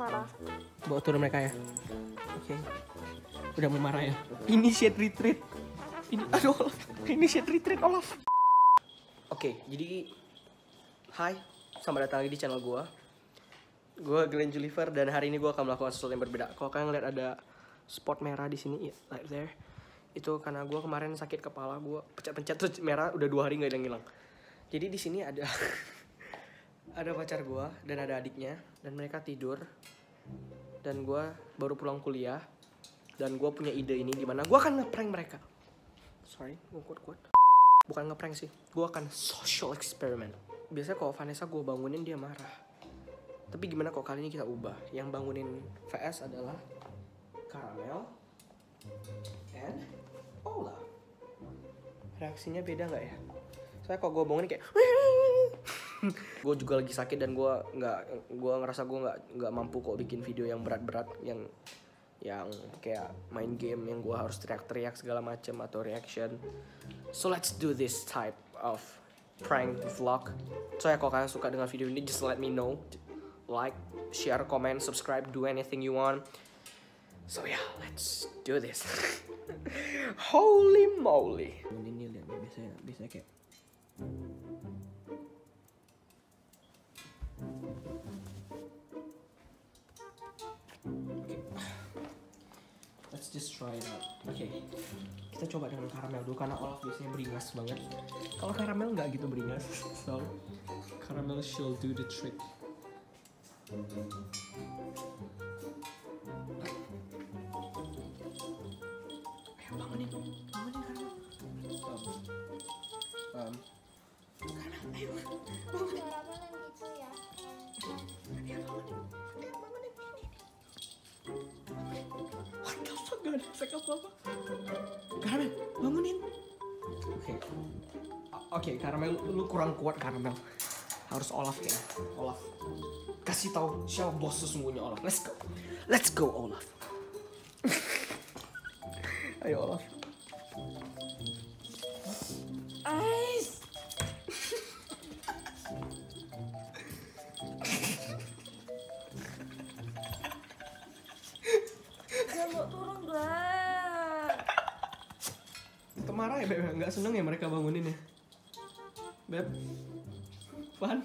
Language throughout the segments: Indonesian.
parah. Bawa turun mereka ya. Oke. Udah mau marah ya. Initiate retreat. Ini aduh, Olaf. initiate retreat Olaf. Oke, jadi Hai, selamat datang lagi di channel gua. Gua Glenn Juliver dan hari ini gua akan melakukan sesuatu yang berbeda. Kalau kalian lihat ada spot merah di sini, ya, right there. Itu karena gua kemarin sakit kepala, gua pencet-pencet terus merah udah dua hari nggak ada yang hilang. Jadi di sini ada ada pacar gua dan ada adiknya dan mereka tidur dan gua baru pulang kuliah dan gua punya ide ini di mana gua akan ngeprank mereka. Sorry, gua kuat-kuat. Bukan ngeprank sih, gua akan social experiment. Biasanya kalau Vanessa gua bangunin dia marah. Tapi gimana kok kali ini kita ubah? Yang bangunin VS adalah Caramel and Ola. Reaksinya beda nggak ya? Soalnya kalau gue bangunin kayak gue juga lagi sakit dan gue nggak gue ngerasa gue nggak nggak mampu kok bikin video yang berat-berat yang yang kayak main game yang gue harus teriak-teriak segala macam atau reaction. So let's do this type of prank vlog. So ya kalau kalian suka dengan video ini just let me know. Like share comment subscribe do anything you want. So yeah let's do this. Holy moly. Ini lihat biasanya biasanya kayak Let's just try it out. Oke. Kita coba dengan karamel dulu karena Olaf biasanya beringas banget. Kalau karamel nggak gitu beringas. So, karamel shall do the trick. Ayo bangunin, bangunin karamel. Um, um, karamel, ayo ada efek apa-apa. Karamel, bangunin. Oke. O- Oke, Karamel, lu kurang kuat Karamel. Harus Olaf kayaknya. Olaf. Kasih tahu siapa bos sesungguhnya Olaf. Let's go. Let's go Olaf. Ayo Olaf. Kemarah ya Beb? Nggak seneng ya mereka bangunin ya? Beb? Fan?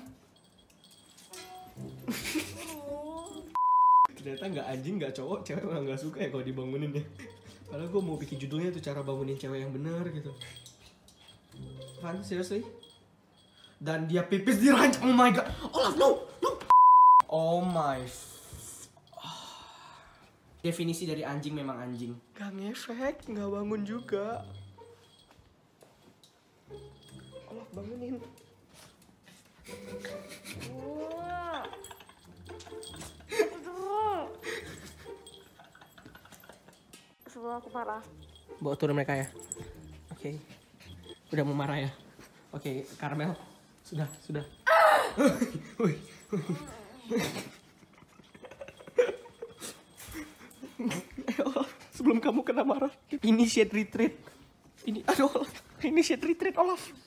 Ternyata nggak anjing, nggak cowok, cewek malah nggak suka ya kalau dibangunin ya. Padahal gue mau bikin judulnya tuh cara bangunin cewek yang benar gitu. Fan, seriously? Dan dia pipis di ranjang, oh my god. Olaf, no! No! Oh my... f- Definisi dari anjing memang anjing. Gak ngefek, nggak bangun juga. Bangunin. Aduh. Sebelum aku marah. Bawa turun mereka ya. Oke. Udah mau marah ya. Oke, Karmel. Sudah, sudah. Wih, wih. Olaf. sebelum kamu kena marah, initiate retreat. Ini, aduh, initiate retreat, Olaf.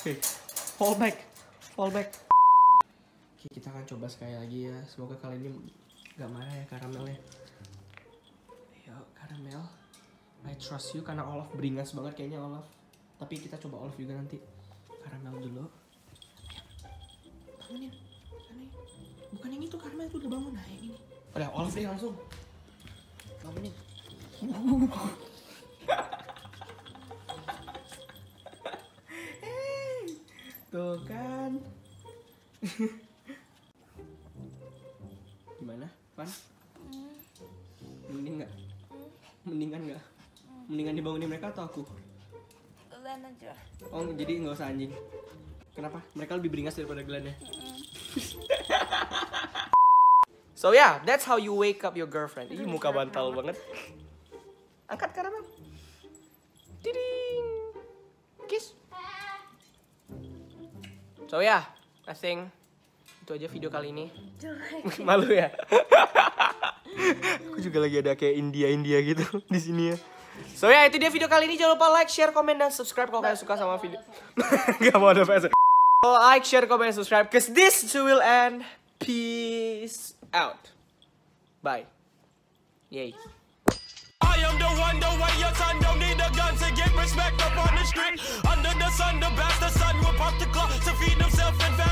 Oke, fall back, fall back. Oke, kita akan coba sekali lagi ya. Semoga kali ini gak marah ya Karamelnya. Ayo, Karamel. I trust you karena Olaf beringas banget kayaknya Olaf. Tapi kita coba Olaf juga nanti. Karamel dulu. Bangunin. Bangunin. Bukan yang itu Karamel itu udah bangun. Nah, yang ini. Udah Olaf deh langsung. Bangunin. Gimana, Van? Mending nggak? Mendingan nggak? Mendingan dibangunin mereka atau aku? Kalian aja. Oh, jadi nggak usah anjing. Kenapa? Mereka lebih beringas daripada Glenn ya? so yeah, that's how you wake up your girlfriend. Ih, muka bantal banget. Angkat karamel. Tiding. Kiss. So yeah, I think gitu aja video kali ini. Jelek. Malu ya. Aku juga lagi ada kayak India India gitu di sini ya. So ya yeah, itu dia video kali ini jangan lupa like, share, komen dan subscribe kalau kalian suka sama video. Gak mau ada pesan. Like, share, comment, subscribe. Cause this too will end. Peace out. Bye. Yay. I am the one, the way your son don't need a gun to get respect up on the street. Under the sun, the bastard sun will pop the clock to feed himself and family.